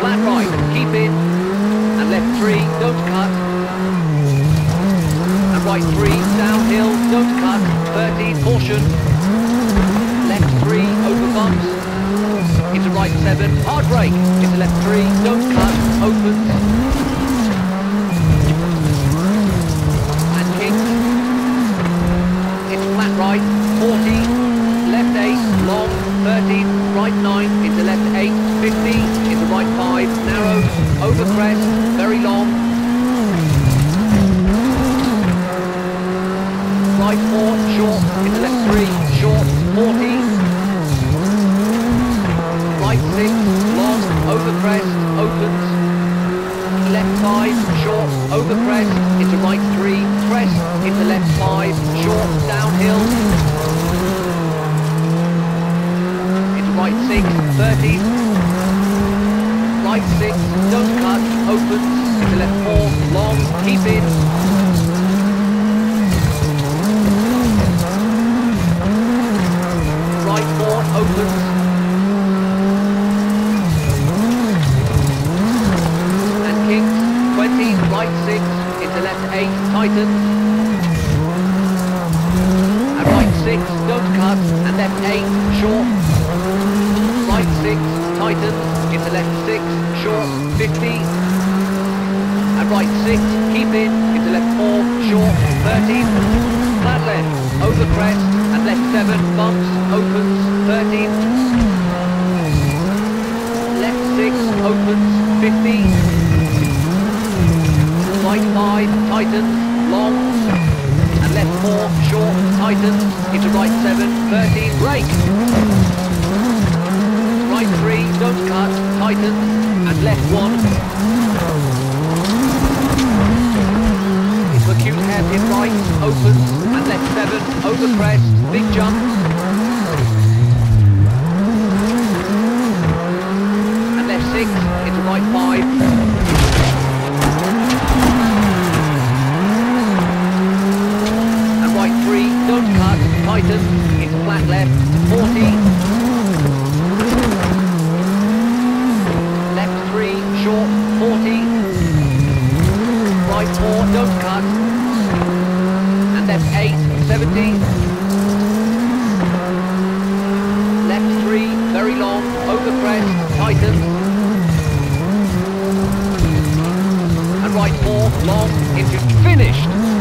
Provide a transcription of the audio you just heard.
flat right, keep in, and left three, don't cut, and right three, downhill, don't cut, 13, caution, left three, over bumps, into right seven, hard brake, into left three, don't cut, open. And keep. Into flat right, 40, left 8, long, 13, right 9, into left 8, 15, Five, narrows. Over crest, very long. Right four, short, into left three, short, 40. Right six, long, over crest, opens. Left five, short, over crest, into right three, crest, into left five, short, downhill. Into right six, 30. Six, don't cut, opens, into left four, long, keep in. Right four, opens. and kicks, 20, right 6, into left 8, tightens, and right 6, don't cut, and left 8, short, right 6, tightens, into left 6, short, 50, and right 6, keep in, into left 4, short, 30, flat left, over crest, and left 7, bumps, opens, 30, left 6, opens, 50, right 5, tightens, long, and left 4, short, tightens, into right 7, 13, brake. Right 3, tightens, and left 1. Into acute hairpin right, opens, and left 7, over crest, big jump. And left 6, into right 5. and right three, don't cut, tighten, into flat left, 40, four, don't cut. And then eight, 17. Left three, very long, over crest, tighten. And right four, long, into finished.